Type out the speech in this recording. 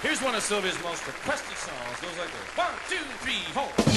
Here's one of Sylvia's most requested songs. Goes like this. One, two, three, four.